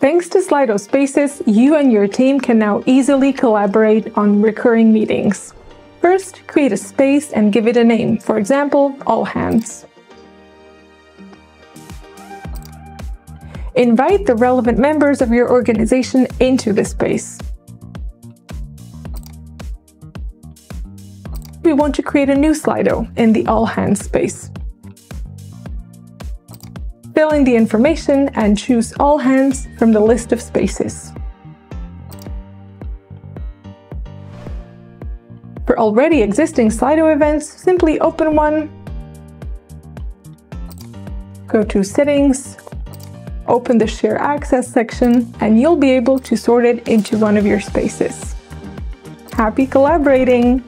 Thanks to Slido Spaces, you and your team can now easily collaborate on recurring meetings. First, create a space and give it a name, for example, All Hands. Invite the relevant members of your organization into the space. We want to create a new Slido in the All Hands space fill in the information and choose All Hands from the list of spaces. For already existing Slido events, simply open one, go to Settings, open the Share Access section, and you'll be able to sort it into one of your spaces. Happy collaborating!